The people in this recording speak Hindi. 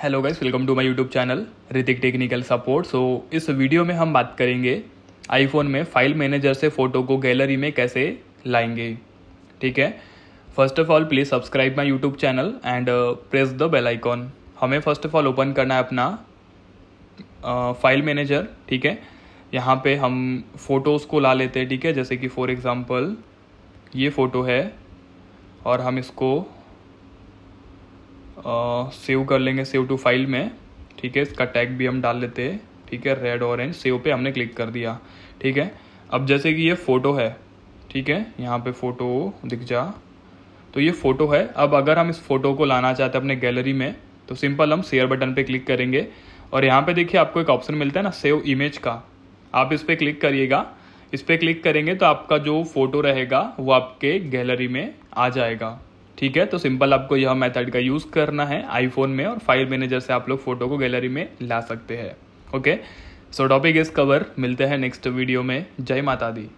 Hello guys welcome to my YouTube channel Ritik technical support so इस वीडियो में हम बात करेंगे आईफोन में फ़ाइल मैनेजर से फ़ोटो को गैलरी में कैसे लाएँगे। ठीक है? First of all please subscribe my YouTube channel and press the bell icon हमें फ़र्स्ट ऑफ़ ऑल ओपन करना है अपना फ़ाइल uh, मैनेजर ठीक है? यहाँ पे हम फ़ोटोज़ को ला लेते हैं ठीक है? जैसे कि फॉर एग्ज़ाम्पल ये फ़ोटो है और हम इसको सेव कर लेंगे सेव टू फ़ाइल में। ठीक है, इसका टैग भी हम डाल लेते हैं। ठीक है रेड ऑरेंज सेव पे हमने क्लिक कर दिया। ठीक है, अब जैसे कि ये फ़ोटो है। ठीक है, यहाँ पे फ़ोटो दिख जा। तो ये फ़ोटो है। अब अगर हम इस फ़ोटो को लाना चाहते हैं अपने गैलरी में तो सिंपल हम शेयर बटन पे क्लिक करेंगे। और यहाँ पे देखिए आपको एक ऑप्शन मिलता है ना सेव इमेज का। आप इस पर क्लिक करिएगा। इस पर क्लिक करेंगे तो आपका जो फ़ोटो रहेगा, वो आपके गैलरी में आ जाएगा। ठीक है? तो सिंपल आपको यह मेथड का यूज़ करना है आईफोन में और फ़ाइल मैनेजर से आप लोग फ़ोटो को गैलरी में ला सकते हैं। Okay so topic is cover मिलते हैं नेक्स्ट वीडियो में। जय माता दी।